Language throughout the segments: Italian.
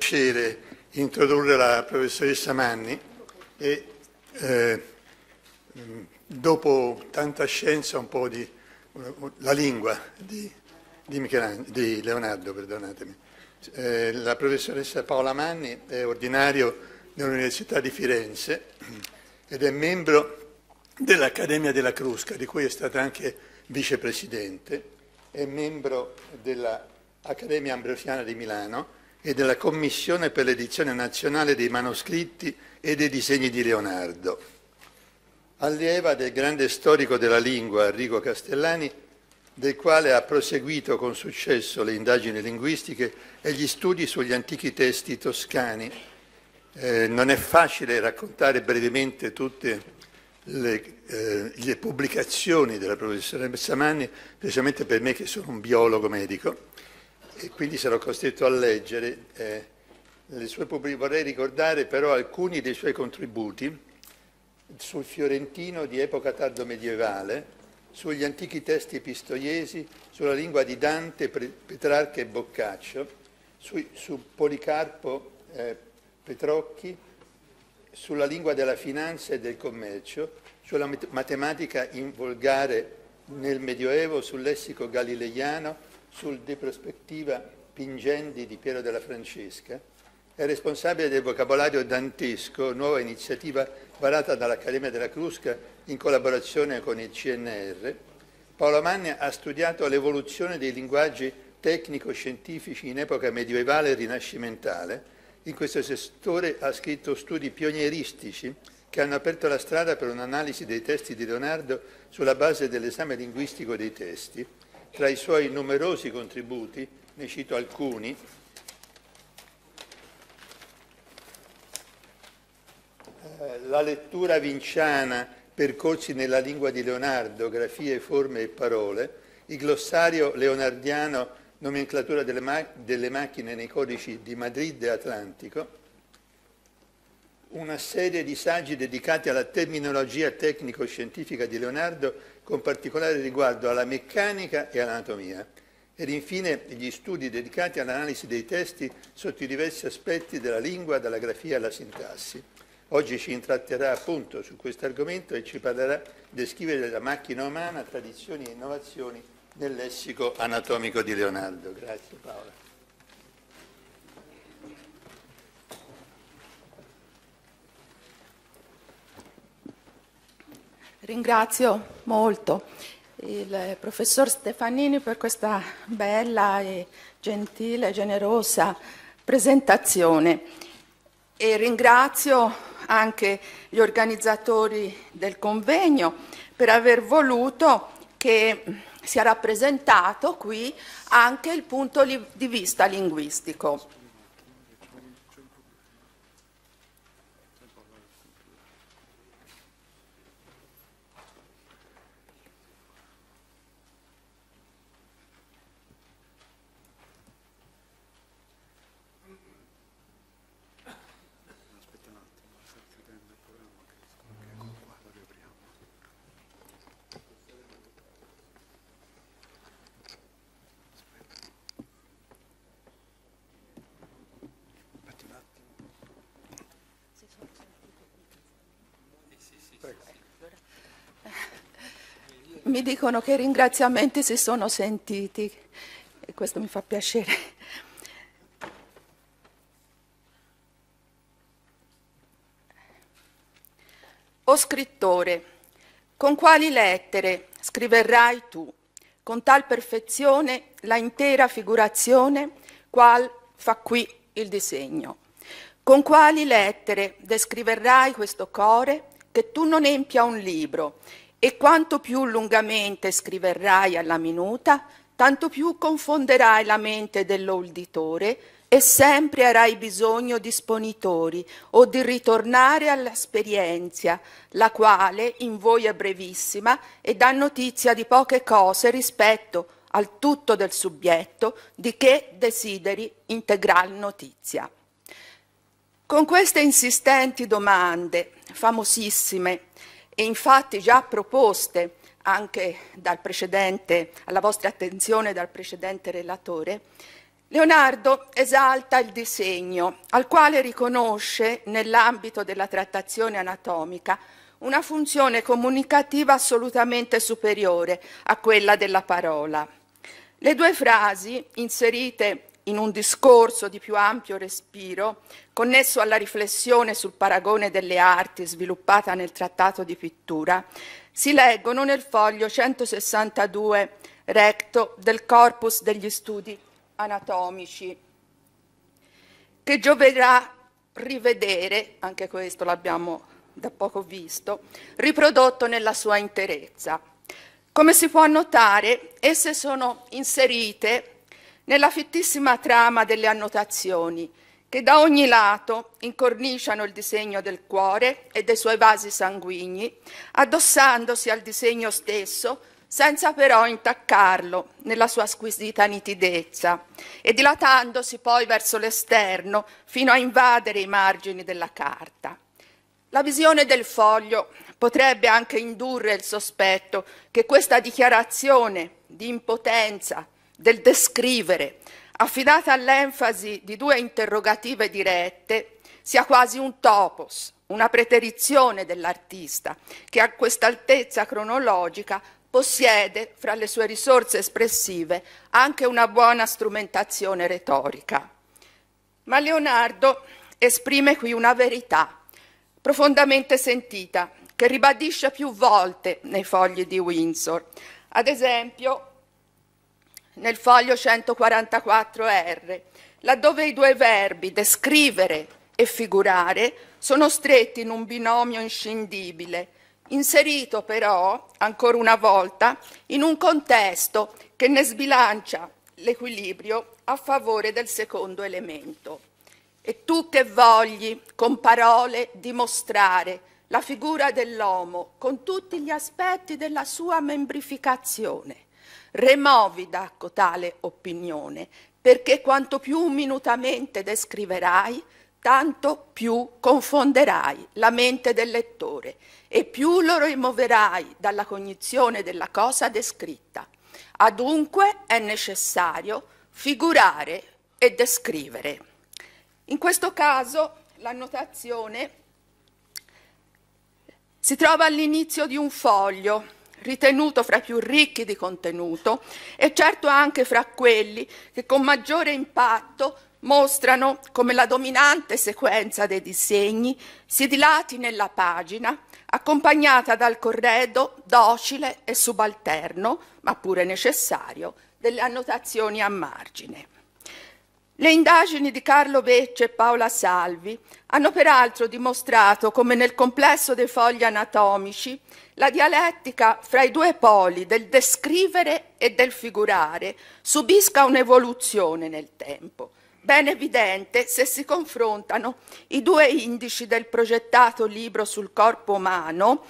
piacere introdurre la professoressa Manni e eh, dopo tanta scienza un po' di la lingua di, di, di Leonardo, perdonatemi. Eh, la professoressa Paola Manni è ordinario dell'Università di Firenze ed è membro dell'Accademia della Crusca, di cui è stata anche vicepresidente, è membro dell'Accademia Ambrosiana di Milano e della Commissione per l'edizione nazionale dei manoscritti e dei disegni di Leonardo. Allieva del grande storico della lingua Enrico Castellani, del quale ha proseguito con successo le indagini linguistiche e gli studi sugli antichi testi toscani. Eh, non è facile raccontare brevemente tutte le, eh, le pubblicazioni della professoressa Manni, specialmente per me che sono un biologo medico, e quindi sarò costretto a leggere eh, le sue pubbliche. Vorrei ricordare però alcuni dei suoi contributi sul fiorentino di epoca tardo medievale, sugli antichi testi epistoiesi, sulla lingua di Dante, Petrarca e Boccaccio, su, su Policarpo eh, Petrocchi, sulla lingua della finanza e del commercio, sulla matematica in volgare nel Medioevo, sul lessico galileiano, sul De Prospettiva Pingendi di Piero della Francesca, è responsabile del vocabolario dantesco, nuova iniziativa varata dall'Accademia della Crusca in collaborazione con il CNR. Paolo Manni ha studiato l'evoluzione dei linguaggi tecnico-scientifici in epoca medievale e rinascimentale. In questo settore ha scritto studi pionieristici che hanno aperto la strada per un'analisi dei testi di Leonardo sulla base dell'esame linguistico dei testi tra i suoi numerosi contributi, ne cito alcuni, eh, la lettura vinciana, percorsi nella lingua di Leonardo, grafie, forme e parole, il glossario leonardiano, nomenclatura delle, ma delle macchine nei codici di Madrid e Atlantico, una serie di saggi dedicati alla terminologia tecnico-scientifica di Leonardo con particolare riguardo alla meccanica e all'anatomia ed infine gli studi dedicati all'analisi dei testi sotto i diversi aspetti della lingua, dalla grafia alla sintassi. Oggi ci intratterà appunto su questo argomento e ci parlerà del scrivere la macchina umana, tradizioni e innovazioni nel lessico anatomico di Leonardo. Grazie Paola. Ringrazio molto il professor Stefanini per questa bella e gentile, generosa presentazione e ringrazio anche gli organizzatori del convegno per aver voluto che sia rappresentato qui anche il punto di vista linguistico. Mi dicono che i ringraziamenti si sono sentiti e questo mi fa piacere. O scrittore, con quali lettere scriverai tu, con tal perfezione la intera figurazione, qual fa qui il disegno? Con quali lettere descriverai questo core che tu non empia un libro e quanto più lungamente scriverai alla minuta, tanto più confonderai la mente dell'uditore e sempre avrai bisogno di sponitori o di ritornare all'esperienza, la quale in voi è brevissima e dà notizia di poche cose rispetto al tutto del subietto di che desideri integral notizia. Con queste insistenti domande, famosissime, e infatti già proposte anche dal precedente, alla vostra attenzione dal precedente relatore, Leonardo esalta il disegno, al quale riconosce, nell'ambito della trattazione anatomica, una funzione comunicativa assolutamente superiore a quella della parola. Le due frasi, inserite in un discorso di più ampio respiro, connesso alla riflessione sul paragone delle arti sviluppata nel trattato di pittura, si leggono nel foglio 162 recto del corpus degli studi anatomici, che gioverà rivedere, anche questo l'abbiamo da poco visto, riprodotto nella sua interezza. Come si può notare, esse sono inserite nella fittissima trama delle annotazioni, che da ogni lato incorniciano il disegno del cuore e dei suoi vasi sanguigni, addossandosi al disegno stesso senza però intaccarlo nella sua squisita nitidezza e dilatandosi poi verso l'esterno fino a invadere i margini della carta. La visione del foglio potrebbe anche indurre il sospetto che questa dichiarazione di impotenza del descrivere, affidata all'enfasi di due interrogative dirette, sia quasi un topos, una preterizione dell'artista, che a questa altezza cronologica possiede fra le sue risorse espressive anche una buona strumentazione retorica. Ma Leonardo esprime qui una verità profondamente sentita che ribadisce più volte nei fogli di Windsor. Ad esempio, nel foglio 144R, laddove i due verbi descrivere e figurare sono stretti in un binomio inscindibile, inserito però, ancora una volta, in un contesto che ne sbilancia l'equilibrio a favore del secondo elemento. E tu che vogli con parole dimostrare la figura dell'uomo con tutti gli aspetti della sua membrificazione, removi da tale opinione, perché quanto più minutamente descriverai, tanto più confonderai la mente del lettore e più lo rimuoverai dalla cognizione della cosa descritta. Adunque è necessario figurare e descrivere. In questo caso l'annotazione si trova all'inizio di un foglio ritenuto fra i più ricchi di contenuto e certo anche fra quelli che con maggiore impatto mostrano come la dominante sequenza dei disegni si dilati nella pagina, accompagnata dal corredo docile e subalterno, ma pure necessario, delle annotazioni a margine. Le indagini di Carlo Vecce e Paola Salvi hanno peraltro dimostrato come nel complesso dei fogli anatomici la dialettica fra i due poli del descrivere e del figurare subisca un'evoluzione nel tempo, ben evidente se si confrontano i due indici del progettato libro sul corpo umano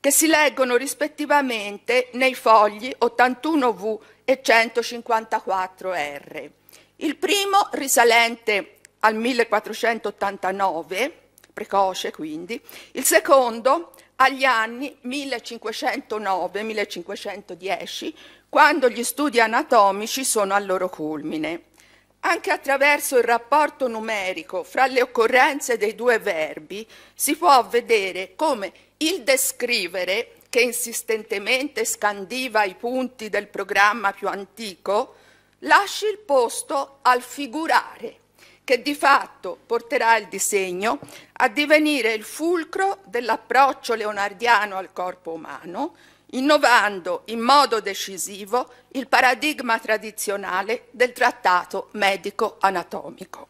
che si leggono rispettivamente nei fogli 81V e 154R. Il primo risalente al 1489, precoce quindi, il secondo agli anni 1509-1510, quando gli studi anatomici sono al loro culmine. Anche attraverso il rapporto numerico fra le occorrenze dei due verbi si può vedere come il descrivere, che insistentemente scandiva i punti del programma più antico, lasci il posto al figurare, che di fatto porterà il disegno a divenire il fulcro dell'approccio leonardiano al corpo umano, innovando in modo decisivo il paradigma tradizionale del trattato medico-anatomico.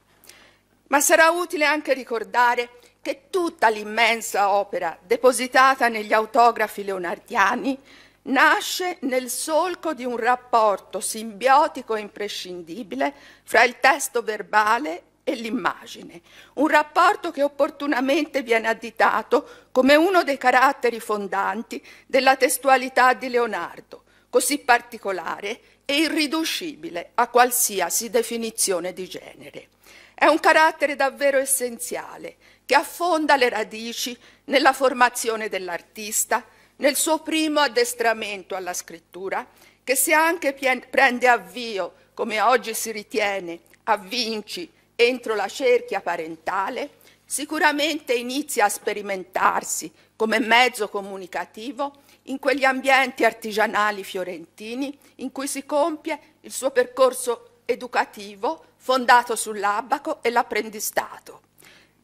Ma sarà utile anche ricordare che tutta l'immensa opera depositata negli autografi leonardiani nasce nel solco di un rapporto simbiotico e imprescindibile fra il testo verbale e l'immagine, un rapporto che opportunamente viene additato come uno dei caratteri fondanti della testualità di Leonardo, così particolare e irriducibile a qualsiasi definizione di genere. È un carattere davvero essenziale che affonda le radici nella formazione dell'artista, nel suo primo addestramento alla scrittura, che si anche prende avvio, come oggi si ritiene, avvinci entro la cerchia parentale, sicuramente inizia a sperimentarsi come mezzo comunicativo in quegli ambienti artigianali fiorentini in cui si compie il suo percorso educativo fondato sull'abaco e l'apprendistato.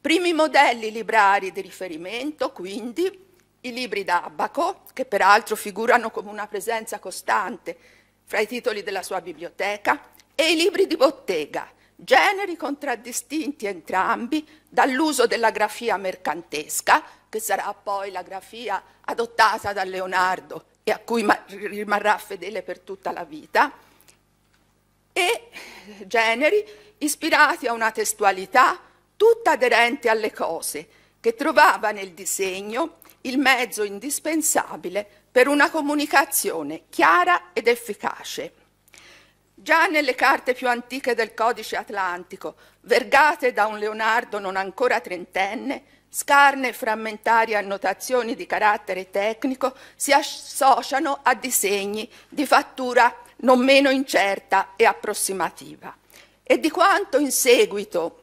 Primi modelli librari di riferimento, quindi, i libri d'abaco, che peraltro figurano come una presenza costante fra i titoli della sua biblioteca, e i libri di bottega, generi contraddistinti entrambi dall'uso della grafia mercantesca, che sarà poi la grafia adottata da Leonardo e a cui rimarrà fedele per tutta la vita, e generi ispirati a una testualità tutta aderente alle cose, che trovava nel disegno il mezzo indispensabile per una comunicazione chiara ed efficace. Già nelle carte più antiche del codice atlantico, vergate da un Leonardo non ancora trentenne, scarne e frammentarie annotazioni di carattere tecnico si associano a disegni di fattura non meno incerta e approssimativa. E di quanto in seguito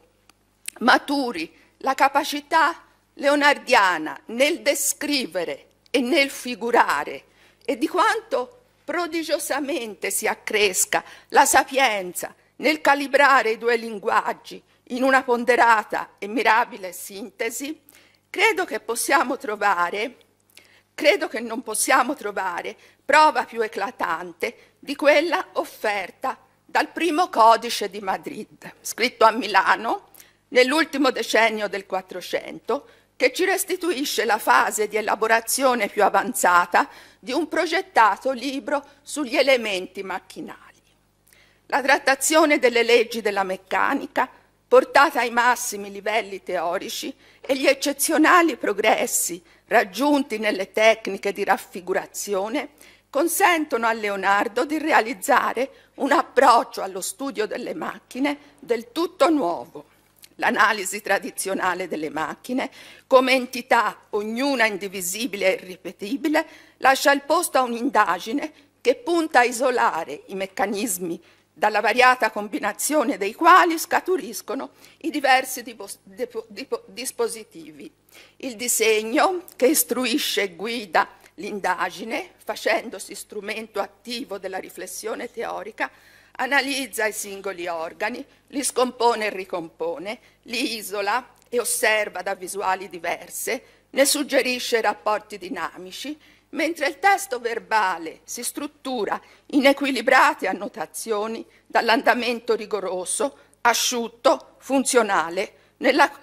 maturi la capacità leonardiana nel descrivere e nel figurare e di quanto prodigiosamente si accresca la sapienza nel calibrare i due linguaggi in una ponderata e mirabile sintesi, credo che possiamo trovare, credo che non possiamo trovare prova più eclatante di quella offerta dal primo codice di Madrid, scritto a Milano nell'ultimo decennio del Quattrocento, che ci restituisce la fase di elaborazione più avanzata di un progettato libro sugli elementi macchinali. La trattazione delle leggi della meccanica, portata ai massimi livelli teorici, e gli eccezionali progressi raggiunti nelle tecniche di raffigurazione consentono a Leonardo di realizzare un approccio allo studio delle macchine del tutto nuovo l'analisi tradizionale delle macchine, come entità ognuna indivisibile e irripetibile, lascia il posto a un'indagine che punta a isolare i meccanismi dalla variata combinazione dei quali scaturiscono i diversi dispositivi. Il disegno che istruisce e guida l'indagine, facendosi strumento attivo della riflessione teorica, analizza i singoli organi, li scompone e ricompone, li isola e osserva da visuali diverse, ne suggerisce rapporti dinamici, mentre il testo verbale si struttura in equilibrate annotazioni dall'andamento rigoroso, asciutto, funzionale,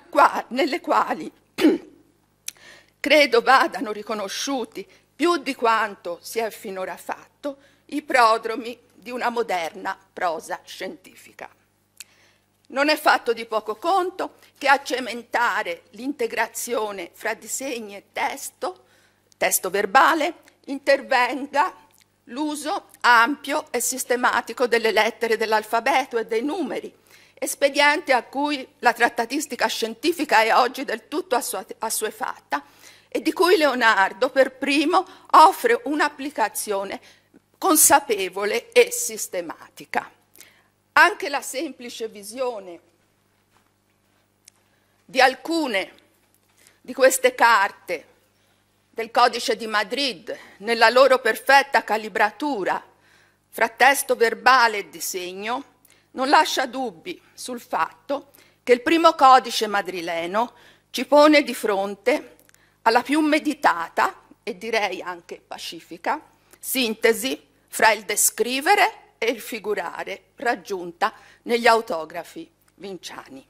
qua nelle quali credo vadano riconosciuti più di quanto si è finora fatto i prodromi di una moderna prosa scientifica. Non è fatto di poco conto che a cementare l'integrazione fra disegni e testo, testo verbale, intervenga l'uso ampio e sistematico delle lettere dell'alfabeto e dei numeri, espediente a cui la trattatistica scientifica è oggi del tutto assuefatta e di cui Leonardo per primo offre un'applicazione consapevole e sistematica. Anche la semplice visione di alcune di queste carte del codice di Madrid nella loro perfetta calibratura fra testo verbale e disegno non lascia dubbi sul fatto che il primo codice madrileno ci pone di fronte alla più meditata e direi anche pacifica sintesi fra il descrivere e il figurare raggiunta negli autografi vinciani.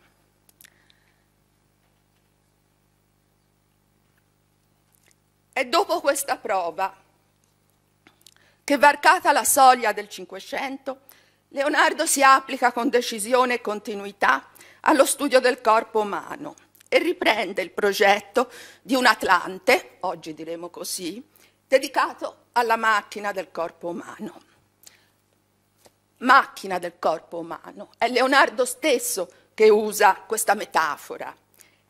È dopo questa prova che, varcata la soglia del Cinquecento, Leonardo si applica con decisione e continuità allo studio del corpo umano e riprende il progetto di un Atlante, oggi diremo così, dedicato alla macchina del corpo umano. Macchina del corpo umano. È Leonardo stesso che usa questa metafora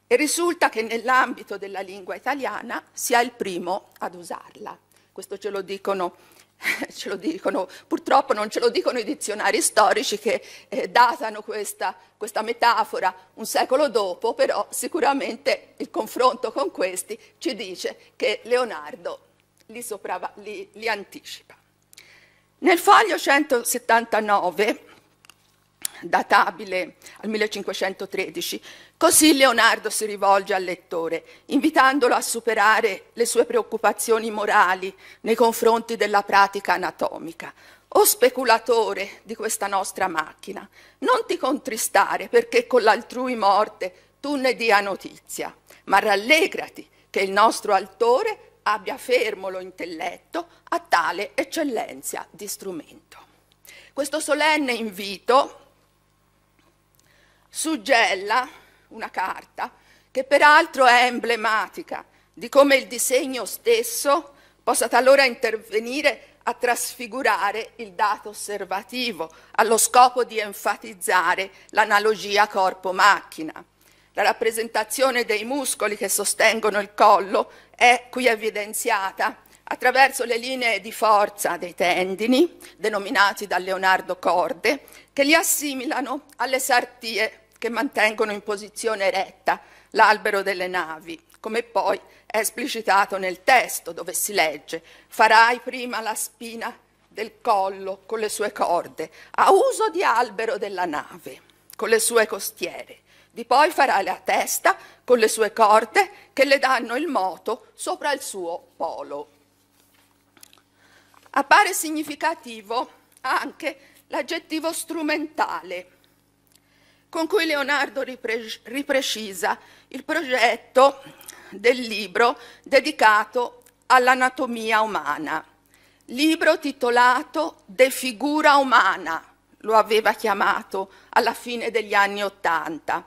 e risulta che nell'ambito della lingua italiana sia il primo ad usarla. questo ce lo dicono ce lo dicono, purtroppo non ce lo dicono i dizionari storici che eh, datano questa, questa, metafora un secolo dopo, però sicuramente il confronto con questi ci dice che Leonardo li, soprava, li, li anticipa. Nel foglio 179 databile al 1513. Così Leonardo si rivolge al lettore, invitandolo a superare le sue preoccupazioni morali nei confronti della pratica anatomica. O speculatore di questa nostra macchina, non ti contristare perché con l'altrui morte tu ne dia notizia, ma rallegrati che il nostro altore abbia fermo lo intelletto a tale eccellenza di strumento. Questo solenne invito suggella una carta che peraltro è emblematica di come il disegno stesso possa talora intervenire a trasfigurare il dato osservativo allo scopo di enfatizzare l'analogia corpo-macchina. La rappresentazione dei muscoli che sostengono il collo è qui evidenziata attraverso le linee di forza dei tendini, denominati da Leonardo corde, che li assimilano alle sartie che mantengono in posizione retta l'albero delle navi, come poi è esplicitato nel testo dove si legge farai prima la spina del collo con le sue corde, a uso di albero della nave, con le sue costiere. Di poi farai la testa con le sue corde che le danno il moto sopra il suo polo. Appare significativo anche l'aggettivo strumentale con cui Leonardo ripre- riprecisa il progetto del libro dedicato all'anatomia umana. Libro titolato De figura umana, lo aveva chiamato alla fine degli anni Ottanta,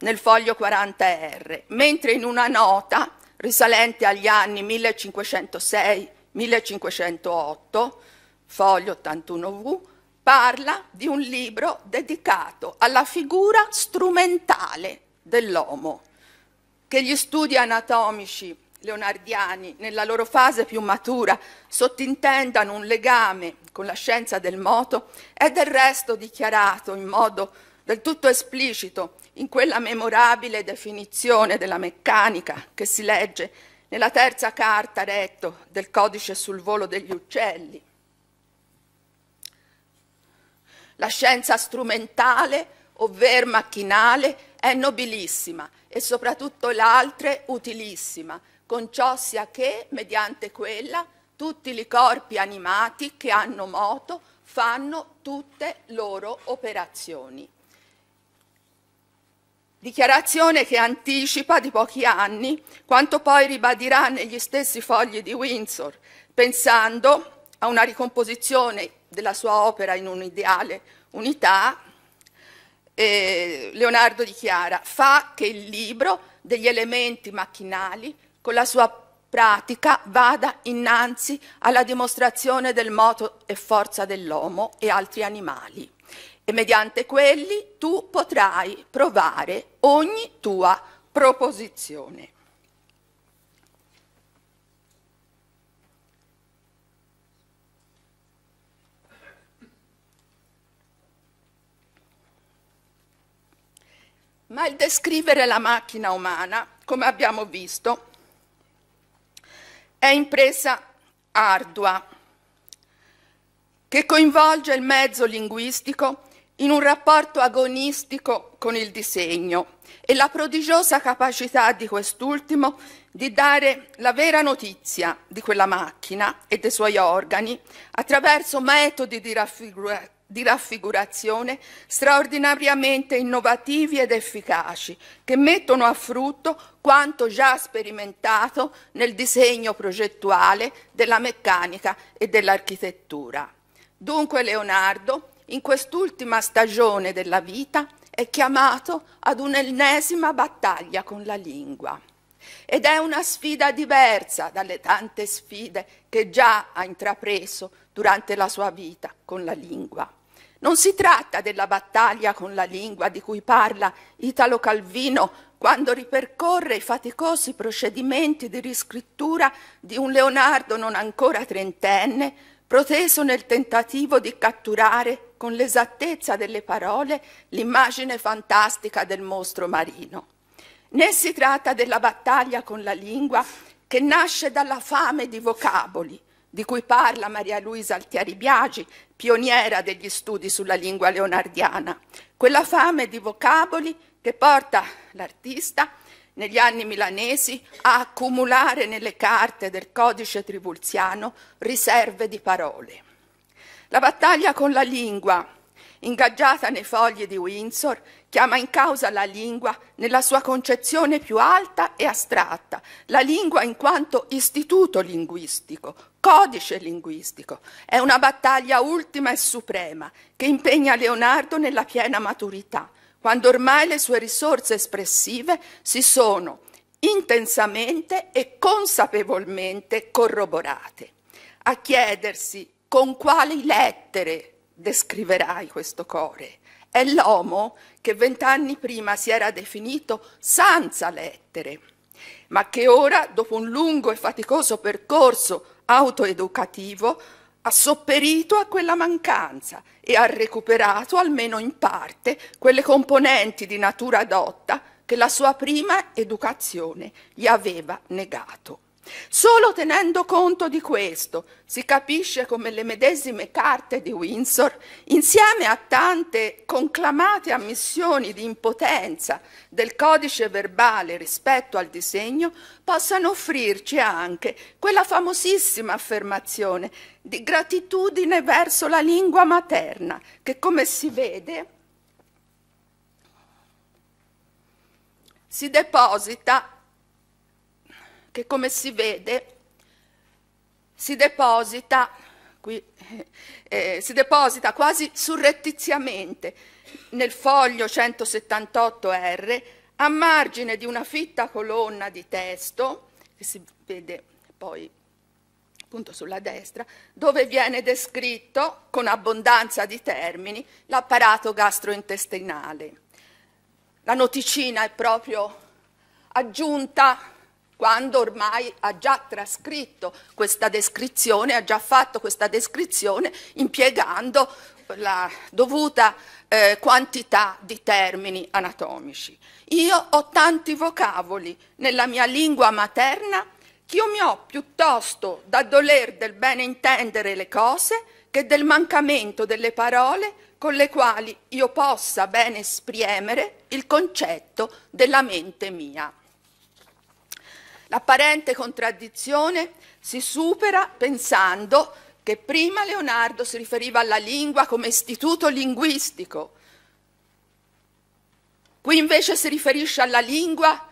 nel foglio 40R, mentre in una nota risalente agli anni 1506-1508, foglio 81V, parla di un libro dedicato alla figura strumentale dell'uomo, che gli studi anatomici leonardiani nella loro fase più matura sottintendano un legame con la scienza del moto è del resto dichiarato in modo del tutto esplicito in quella memorabile definizione della meccanica che si legge nella terza carta retto del codice sul volo degli uccelli, La scienza strumentale, ovvero macchinale, è nobilissima e soprattutto l'altre utilissima, con ciò sia che, mediante quella, tutti i corpi animati che hanno moto fanno tutte loro operazioni. Dichiarazione che anticipa di pochi anni quanto poi ribadirà negli stessi fogli di Windsor, pensando a una ricomposizione della sua opera in un'ideale unità, eh, Leonardo dichiara, fa che il libro degli elementi macchinali con la sua pratica vada innanzi alla dimostrazione del moto e forza dell'uomo e altri animali e mediante quelli tu potrai provare ogni tua proposizione. Ma il descrivere la macchina umana, come abbiamo visto, è impresa ardua che coinvolge il mezzo linguistico in un rapporto agonistico con il disegno e la prodigiosa capacità di quest'ultimo di dare la vera notizia di quella macchina e dei suoi organi attraverso metodi di raffigurazione di raffigurazione straordinariamente innovativi ed efficaci, che mettono a frutto quanto già sperimentato nel disegno progettuale della meccanica e dell'architettura. Dunque Leonardo, in quest'ultima stagione della vita, è chiamato ad un'ennesima battaglia con la lingua. Ed è una sfida diversa dalle tante sfide che già ha intrapreso durante la sua vita con la lingua. Non si tratta della battaglia con la lingua di cui parla Italo Calvino quando ripercorre i faticosi procedimenti di riscrittura di un Leonardo non ancora trentenne, proteso nel tentativo di catturare con l'esattezza delle parole l'immagine fantastica del mostro marino. Né si tratta della battaglia con la lingua che nasce dalla fame di vocaboli, di cui parla Maria Luisa Altieri Biagi, pioniera degli studi sulla lingua leonardiana, quella fame di vocaboli che porta l'artista negli anni milanesi a accumulare nelle carte del codice tribulziano riserve di parole. La battaglia con la lingua, ingaggiata nei fogli di Windsor, chiama in causa la lingua nella sua concezione più alta e astratta, la lingua in quanto istituto linguistico, codice linguistico. È una battaglia ultima e suprema che impegna Leonardo nella piena maturità, quando ormai le sue risorse espressive si sono intensamente e consapevolmente corroborate. A chiedersi con quali lettere descriverai questo core. È l'uomo che vent'anni prima si era definito senza lettere, ma che ora, dopo un lungo e faticoso percorso autoeducativo, ha sopperito a quella mancanza e ha recuperato almeno in parte quelle componenti di natura adotta che la sua prima educazione gli aveva negato. Solo tenendo conto di questo si capisce come le medesime carte di Windsor, insieme a tante conclamate ammissioni di impotenza del codice verbale rispetto al disegno, possano offrirci anche quella famosissima affermazione di gratitudine verso la lingua materna, che come si vede si deposita che come si vede si deposita, qui, eh, si deposita quasi surrettiziamente nel foglio 178R a margine di una fitta colonna di testo, che si vede poi appunto sulla destra, dove viene descritto con abbondanza di termini l'apparato gastrointestinale. La noticina è proprio aggiunta quando ormai ha già trascritto questa descrizione, ha già fatto questa descrizione impiegando la dovuta eh, quantità di termini anatomici. Io ho tanti vocaboli nella mia lingua materna che io mi ho piuttosto da doler del bene intendere le cose che del mancamento delle parole con le quali io possa bene espriemere il concetto della mente mia. L'apparente contraddizione si supera pensando che prima Leonardo si riferiva alla lingua come istituto linguistico, qui invece si riferisce alla lingua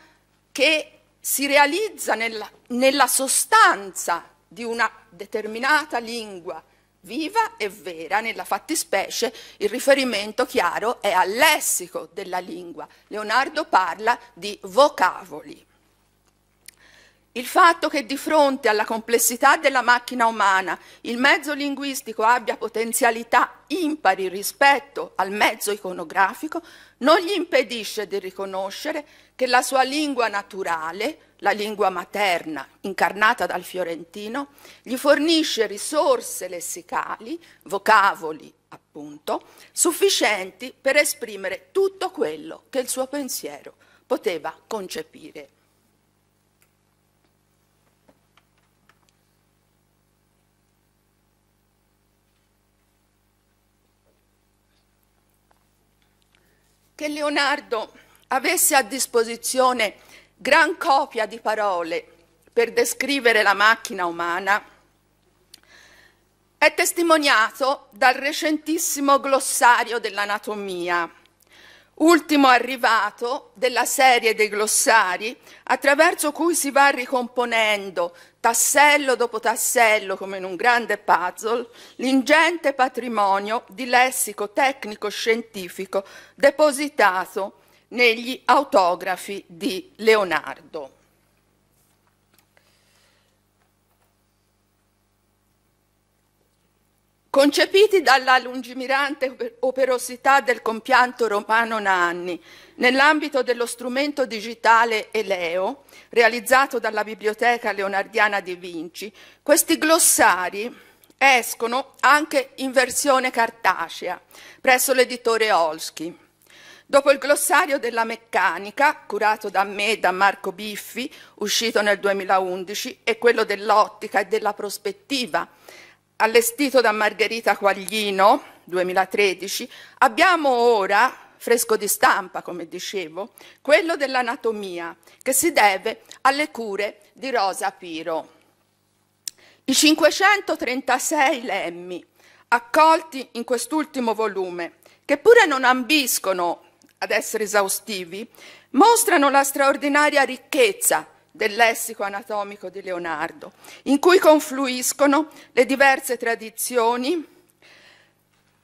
che si realizza nella, nella sostanza di una determinata lingua viva e vera, nella fattispecie il riferimento chiaro è al lessico della lingua. Leonardo parla di vocavoli. Il fatto che di fronte alla complessità della macchina umana il mezzo linguistico abbia potenzialità impari rispetto al mezzo iconografico non gli impedisce di riconoscere che la sua lingua naturale, la lingua materna incarnata dal fiorentino, gli fornisce risorse lessicali, vocavoli appunto, sufficienti per esprimere tutto quello che il suo pensiero poteva concepire. Che Leonardo avesse a disposizione gran copia di parole per descrivere la macchina umana è testimoniato dal recentissimo glossario dell'anatomia, ultimo arrivato della serie dei glossari attraverso cui si va ricomponendo tassello dopo tassello, come in un grande puzzle, l'ingente patrimonio di lessico tecnico-scientifico depositato negli autografi di Leonardo. Concepiti dalla lungimirante operosità del compianto Romano Nanni nell'ambito dello strumento digitale Eleo, realizzato dalla Biblioteca Leonardiana di Vinci, questi glossari escono anche in versione cartacea presso l'editore Olsky. Dopo il glossario della meccanica, curato da me e da Marco Biffi, uscito nel 2011, e quello dell'ottica e della prospettiva, allestito da Margherita Quaglino, 2013, abbiamo ora, fresco di stampa, come dicevo, quello dell'anatomia, che si deve alle cure di Rosa Piro. I 536 lemmi accolti in quest'ultimo volume, che pure non ambiscono ad essere esaustivi, mostrano la straordinaria ricchezza del lessico anatomico di Leonardo, in cui confluiscono le diverse tradizioni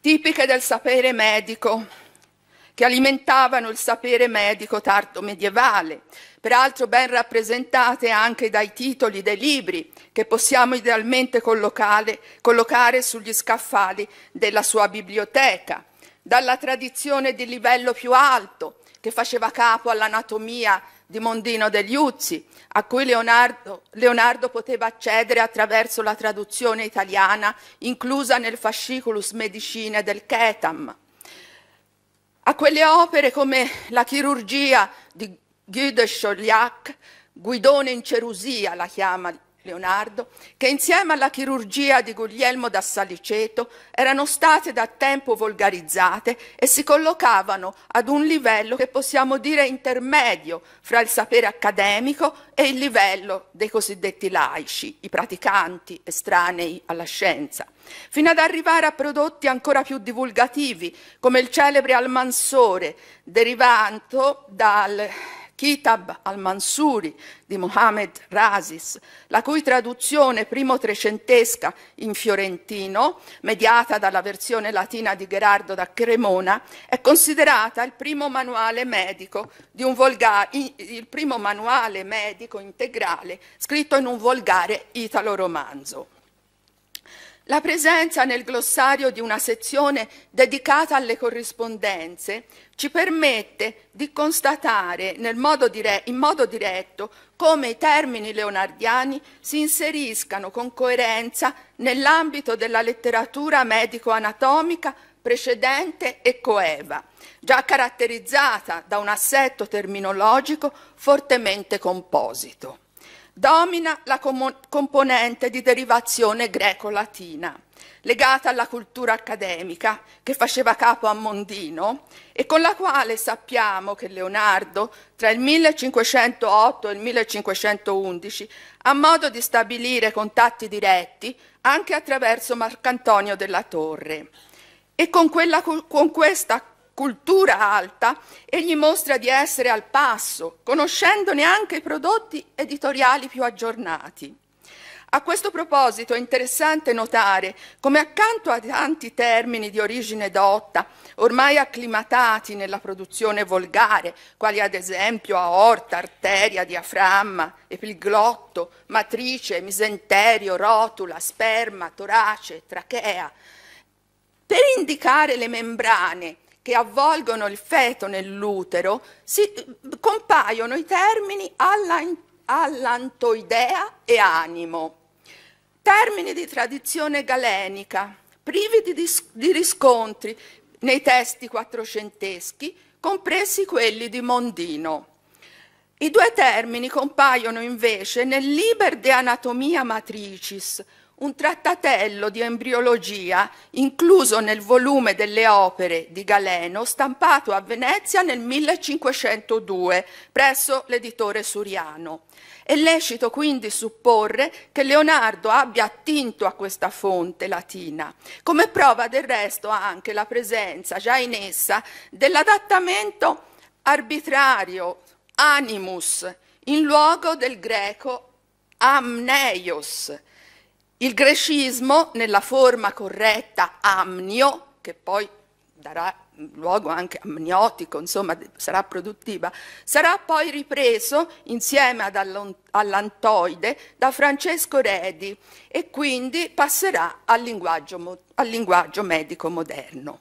tipiche del sapere medico, che alimentavano il sapere medico tardo medievale, peraltro ben rappresentate anche dai titoli dei libri che possiamo idealmente collocare, collocare sugli scaffali della sua biblioteca, dalla tradizione di livello più alto, che faceva capo all'anatomia di Mondino degli Uzzi, a cui Leonardo, Leonardo, poteva accedere attraverso la traduzione italiana inclusa nel fasciculus medicine del Ketam. A quelle opere come la chirurgia di Guy de Chauliac, Guidone in cerusia la chiama Leonardo, che insieme alla chirurgia di Guglielmo da Saliceto erano state da tempo volgarizzate e si collocavano ad un livello che possiamo dire intermedio fra il sapere accademico e il livello dei cosiddetti laici, i praticanti estranei alla scienza, fino ad arrivare a prodotti ancora più divulgativi, come il celebre Almansore, derivato dal Kitab al-Mansuri di Mohammed Razis, la cui traduzione primo trecentesca in fiorentino, mediata dalla versione latina di Gerardo da Cremona, è considerata il primo manuale medico, volgare, il primo manuale medico integrale scritto in un volgare italo-romanzo. La presenza nel glossario di una sezione dedicata alle corrispondenze ci permette di constatare modo dire- in modo diretto come i termini leonardiani si inseriscano con coerenza nell'ambito della letteratura medico-anatomica precedente e coeva, già caratterizzata da un assetto terminologico fortemente composito. Domina la com- componente di derivazione greco-latina, legata alla cultura accademica che faceva capo a Mondino e con la quale sappiamo che Leonardo tra il 1508 e il 1511 ha modo di stabilire contatti diretti anche attraverso Marcantonio della Torre. E con, quella, con questa cultura alta, egli mostra di essere al passo, conoscendone anche i prodotti editoriali più aggiornati. A questo proposito è interessante notare come accanto a tanti termini di origine dotta, ormai acclimatati nella produzione volgare, quali ad esempio aorta, arteria, diaframma, epiglotto, matrice, misenterio, rotula, sperma, torace, trachea, per indicare le membrane che avvolgono il feto nell'utero, si, compaiono i termini allantoidea e animo, termini di tradizione galenica, privi di, di riscontri nei testi quattrocenteschi, compresi quelli di Mondino. I due termini compaiono invece nel Liber de Anatomia Matricis, un trattatello di embriologia incluso nel volume delle opere di Galeno stampato a Venezia nel 1502 presso l'editore Suriano. È lecito quindi supporre che Leonardo abbia attinto a questa fonte latina, come prova del resto anche la presenza già in essa dell'adattamento arbitrario animus in luogo del greco amneios, il grecismo, nella forma corretta amnio, che poi darà luogo anche amniotico, insomma sarà produttiva, sarà poi ripreso insieme all'antoide da Francesco Redi e quindi passerà al linguaggio, al linguaggio medico moderno.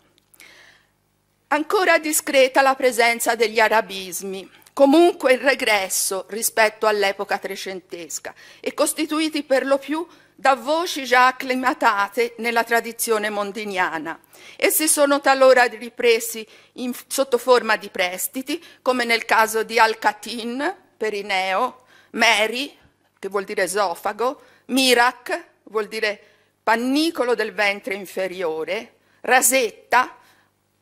Ancora discreta la presenza degli arabismi, comunque in regresso rispetto all'epoca trecentesca e costituiti per lo più da voci già acclimatate nella tradizione mondiniana. Essi sono talora ripresi in, sotto forma di prestiti, come nel caso di Al-Katin, perineo, Meri, che vuol dire esofago, Mirak, vuol dire pannicolo del ventre inferiore, rasetta,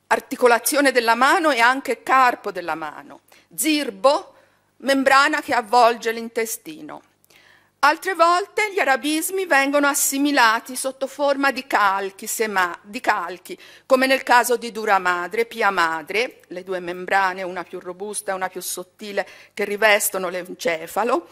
articolazione della mano e anche carpo della mano, zirbo, membrana che avvolge l'intestino. Altre volte gli arabismi vengono assimilati sotto forma di calchi, sema, di calchi, come nel caso di dura madre, pia madre, le due membrane, una più robusta e una più sottile, che rivestono l'encefalo,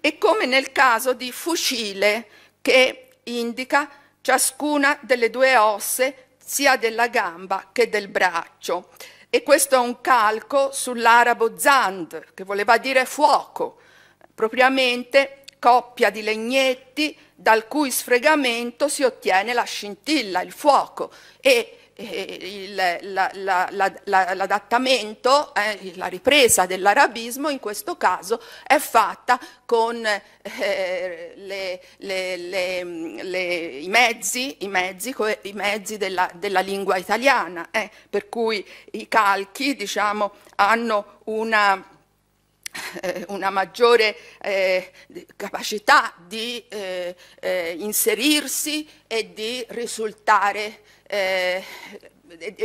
e come nel caso di fucile, che indica ciascuna delle due osse sia della gamba che del braccio. E questo è un calco sull'arabo zand, che voleva dire fuoco, propriamente coppia di legnetti dal cui sfregamento si ottiene la scintilla, il fuoco. E l'adattamento, eh, la ripresa dell'arabismo in questo caso è fatta con eh, le, le, i mezzi, i mezzi, i mezzi della, della, lingua italiana, eh, per cui i calchi diciamo, hanno una una maggiore eh, capacità di eh, eh inserirsi e di risultare eh,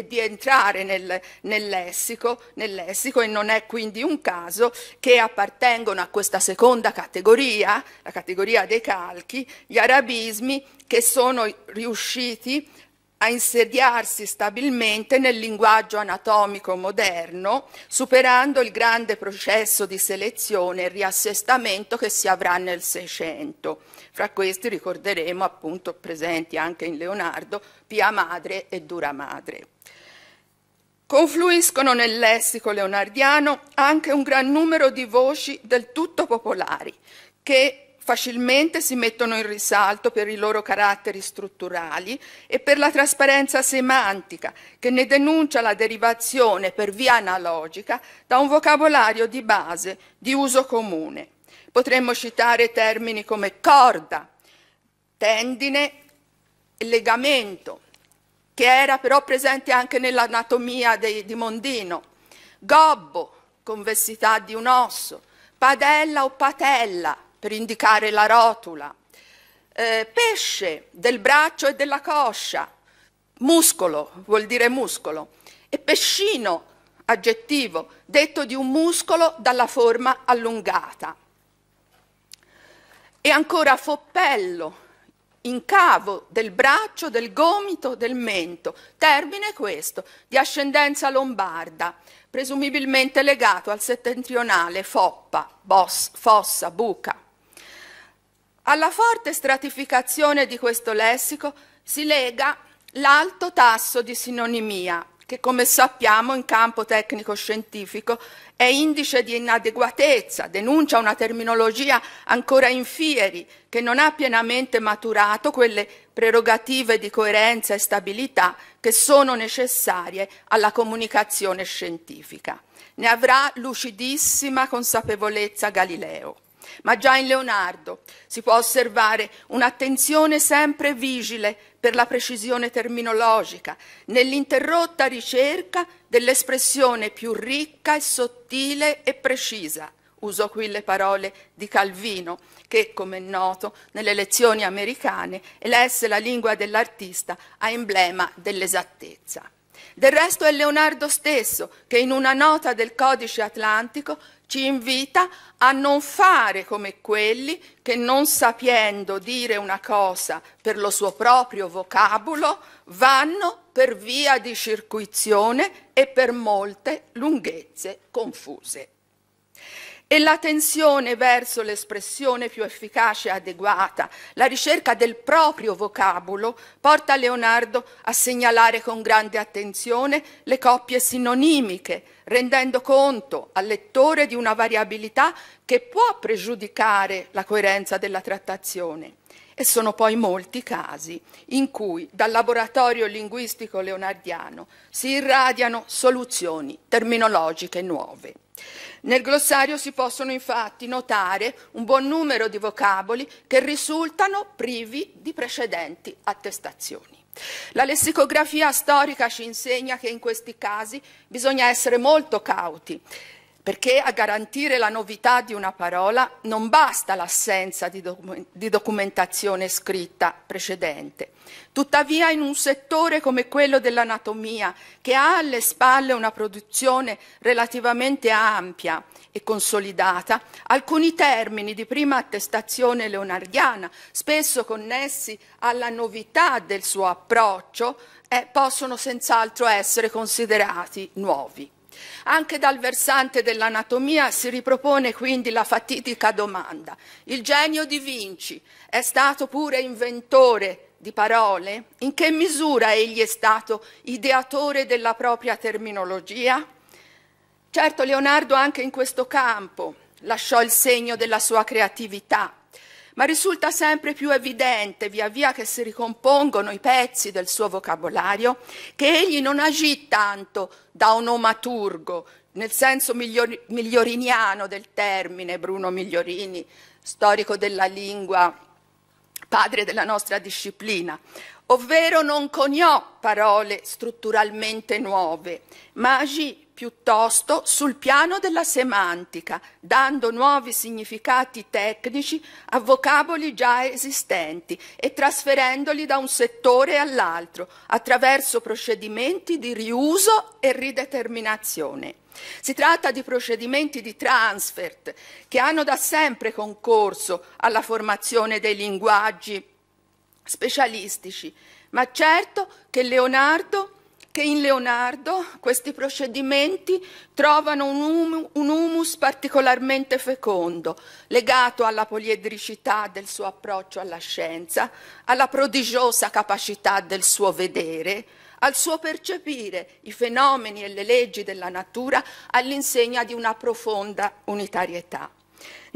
di entrare nel, nel, lessico, nel, lessico, e non è quindi un caso che appartengono a questa seconda categoria, la categoria dei calchi, gli arabismi che sono riusciti a insediarsi stabilmente nel linguaggio anatomico moderno, superando il grande processo di selezione e riassestamento che si avrà nel Seicento. Fra questi ricorderemo appunto presenti anche in Leonardo Pia Madre e Dura Madre. Confluiscono nel lessico leonardiano anche un gran numero di voci del tutto popolari che facilmente si mettono in risalto per i loro caratteri strutturali e per la trasparenza semantica che ne denuncia la derivazione per via analogica da un vocabolario di base di uso comune. Potremmo citare termini come corda, tendine e legamento, che era però presente anche nell'anatomia di Mondino, gobbo, convessità di un osso, padella o patella, per indicare la rotula, eh, pesce del braccio e della coscia, muscolo vuol dire muscolo, e pescino, aggettivo, detto di un muscolo dalla forma allungata. E ancora foppello, incavo del braccio, del gomito, del mento, termine questo, di ascendenza lombarda, presumibilmente legato al settentrionale foppa, bos, fossa, buca. Alla forte stratificazione di questo lessico si lega l'alto tasso di sinonimia, che come sappiamo in campo tecnico-scientifico è indice di inadeguatezza, denuncia una terminologia ancora in fieri, che non ha pienamente maturato quelle prerogative di coerenza e stabilità che sono necessarie alla comunicazione scientifica. Ne avrà lucidissima consapevolezza Galileo. Ma già in Leonardo si può osservare un'attenzione sempre vigile per la precisione terminologica, nell'interrotta ricerca dell'espressione più ricca e sottile e precisa. Uso qui le parole di Calvino, che, come è noto, nelle lezioni americane elesse la lingua dell'artista a emblema dell'esattezza. Del resto è Leonardo stesso che in una nota del codice atlantico ci invita a non fare come quelli che non sapiendo dire una cosa per lo suo proprio vocabolo vanno per via di circuizione e per molte lunghezze confuse. E la tensione verso l'espressione più efficace e adeguata, la ricerca del proprio vocabolo, porta Leonardo a segnalare con grande attenzione le coppie sinonimiche, rendendo conto al lettore di una variabilità che può pregiudicare la coerenza della trattazione. E sono poi molti casi in cui dal laboratorio linguistico leonardiano si irradiano soluzioni terminologiche nuove. Nel glossario si possono infatti notare un buon numero di vocaboli che risultano privi di precedenti attestazioni. La lessicografia storica ci insegna che in questi casi bisogna essere molto cauti perché a garantire la novità di una parola non basta l'assenza di, docu di, documentazione scritta precedente. Tuttavia in un settore come quello dell'anatomia, che ha alle spalle una produzione relativamente ampia e consolidata, alcuni termini di prima attestazione leonardiana, spesso connessi alla novità del suo approccio, eh, possono senz'altro essere considerati nuovi. Anche dal versante dell'anatomia si ripropone quindi la fatidica domanda. Il genio di Vinci è stato pure inventore di parole? In che misura egli è stato ideatore della propria terminologia? Certo, Leonardo anche in questo campo lasciò il segno della sua creatività ma risulta sempre più evidente, via via che si ricompongono i pezzi del suo vocabolario, che egli non agì tanto da onomaturgo, nel senso miglior, miglioriniano del termine, Bruno Migliorini, storico della lingua, padre della nostra disciplina, ovvero non coniò parole strutturalmente nuove, ma agì piuttosto sul piano della semantica, dando nuovi significati tecnici a vocaboli già esistenti e trasferendoli da un settore all'altro attraverso procedimenti di riuso e rideterminazione. Si tratta di procedimenti di transfert che hanno da sempre concorso alla formazione dei linguaggi specialistici, ma certo che Leonardo che in Leonardo questi procedimenti trovano un, hum, un, humus particolarmente fecondo, legato alla poliedricità del suo approccio alla scienza, alla prodigiosa capacità del suo vedere, al suo percepire i fenomeni e le leggi della natura all'insegna di una profonda unitarietà.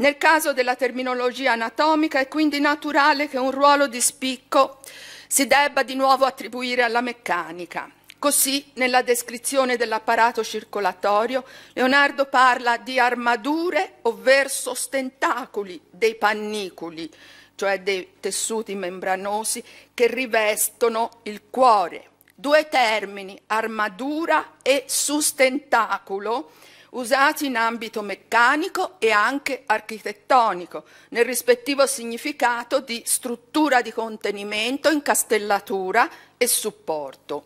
Nel caso della terminologia anatomica è quindi naturale che un ruolo di spicco si debba di nuovo attribuire alla meccanica, Così, nella descrizione dell'apparato circolatorio, Leonardo parla di armadure, ovvero sostentacoli dei pannicoli, cioè dei tessuti membranosi che rivestono il cuore. Due termini, armadura e sustentaculo, usati in ambito meccanico e anche architettonico, nel rispettivo significato di struttura di contenimento, incastellatura e supporto.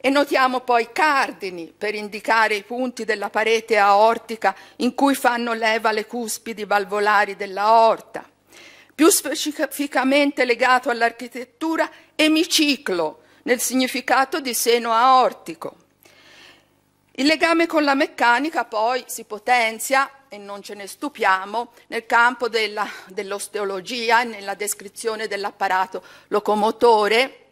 E notiamo poi cardini per indicare i punti della parete aortica in cui fanno leva le cuspidi valvolari dell'aorta. Più specificamente legato all'architettura, emiciclo, nel significato di seno aortico. Il legame con la meccanica poi si potenzia, e non ce ne stupiamo, nel campo dell'osteologia e nella descrizione dell'apparato locomotore.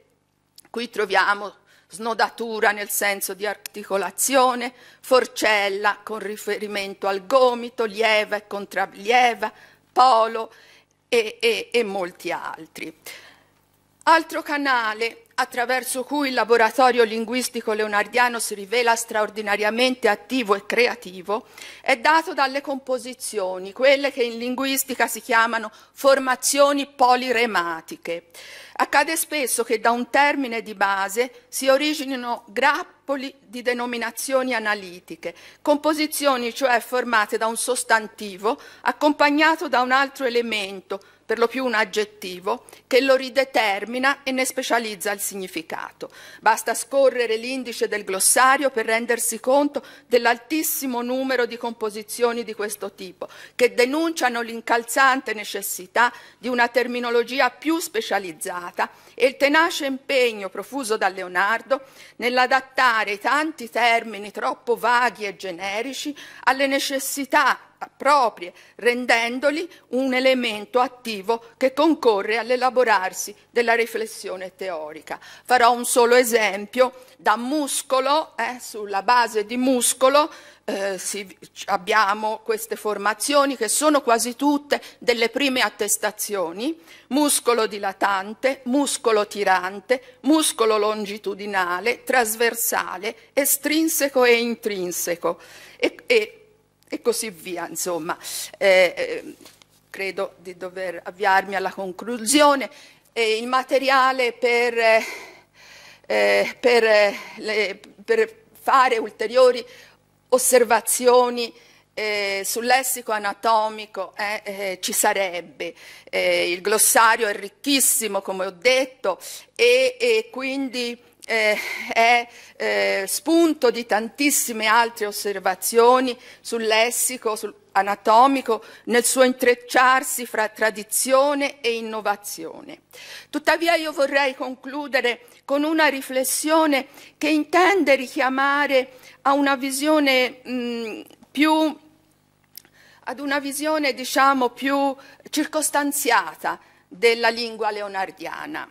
Qui troviamo snodatura nel senso di articolazione, forcella con riferimento al gomito, lieva e contralieva, polo e, e, e molti altri. Altro canale attraverso cui il laboratorio linguistico leonardiano si rivela straordinariamente attivo e creativo, è dato dalle composizioni, quelle che in linguistica si chiamano formazioni polirematiche. Accade spesso che da un termine di base si originino grappoli di denominazioni analitiche, composizioni cioè formate da un sostantivo accompagnato da un altro elemento, per lo più un aggettivo, che lo ridetermina e ne specializza il significato. Basta scorrere l'indice del glossario per rendersi conto dell'altissimo numero di composizioni di questo tipo, che denunciano l'incalzante necessità di una terminologia più specializzata e il tenace impegno profuso da Leonardo nell'adattare i tanti termini troppo vaghi e generici alle necessità proprie, rendendoli un elemento attivo che concorre all'elaborarsi della riflessione teorica. Farò un solo esempio da muscolo, eh, sulla base di muscolo eh, si, abbiamo queste formazioni che sono quasi tutte delle prime attestazioni, muscolo dilatante, muscolo tirante, muscolo longitudinale, trasversale, estrinseco e intrinseco e, e, e così via. Insomma, eh, eh, credo di dover avviarmi alla conclusione. il materiale per, eh, per, eh, le, per fare ulteriori osservazioni eh, sul lessico anatomico eh, eh, ci sarebbe. Eh, il glossario è ricchissimo, come ho detto, e, e quindi eh, è eh, spunto di tantissime altre osservazioni sul lessico sul anatomico nel suo intrecciarsi fra tradizione e innovazione. Tuttavia io vorrei concludere con una riflessione che intende richiamare a una visione mh, più ad una visione diciamo più circostanziata della lingua leonardiana.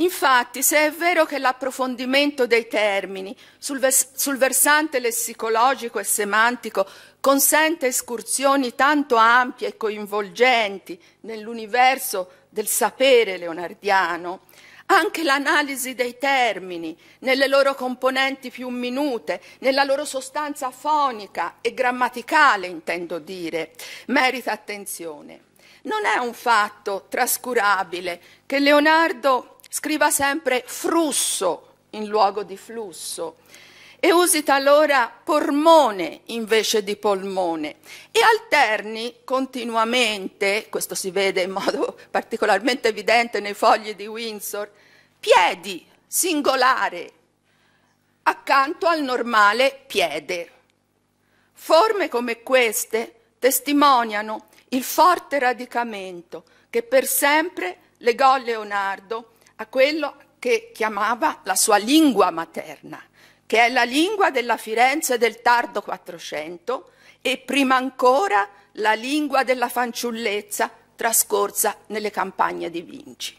Infatti, se è vero che l'approfondimento dei termini sul, vers sul, versante lessicologico e semantico consente escursioni tanto ampie e coinvolgenti nell'universo del sapere leonardiano, anche l'analisi dei termini nelle loro componenti più minute, nella loro sostanza fonica e grammaticale, intendo dire, merita attenzione. Non è un fatto trascurabile che Leonardo scriva sempre frusso in luogo di flusso e usi talora polmone invece di polmone e alterni continuamente, questo si vede in modo particolarmente evidente nei fogli di Windsor, piedi singolare accanto al normale piede. Forme come queste testimoniano il forte radicamento che per sempre legò Leonardo a quello che chiamava la sua lingua materna, che è la lingua della Firenze del tardo Quattrocento e prima ancora la lingua della fanciullezza trascorsa nelle campagne di Vinci.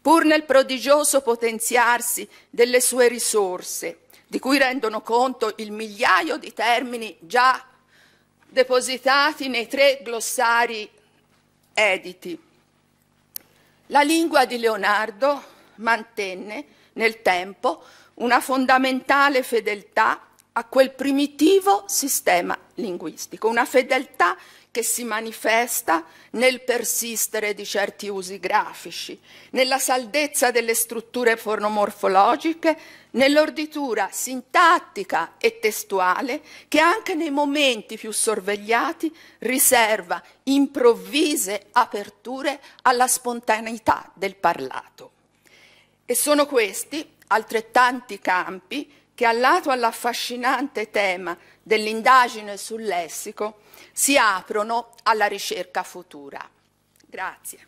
Pur nel prodigioso potenziarsi delle sue risorse, di cui rendono conto il migliaio di termini già depositati nei tre glossari editi la lingua di Leonardo mantenne nel tempo una fondamentale fedeltà a quel primitivo sistema linguistico, una fedeltà che si manifesta nel persistere di certi usi grafici, nella saldezza delle strutture fonomorfologiche, nell'orditura sintattica e testuale che anche nei momenti più sorvegliati riserva improvvise aperture alla spontaneità del parlato. E sono questi altrettanti campi che, allato all'affascinante tema dell'indagine sul lessico, si aprono alla ricerca futura. Grazie.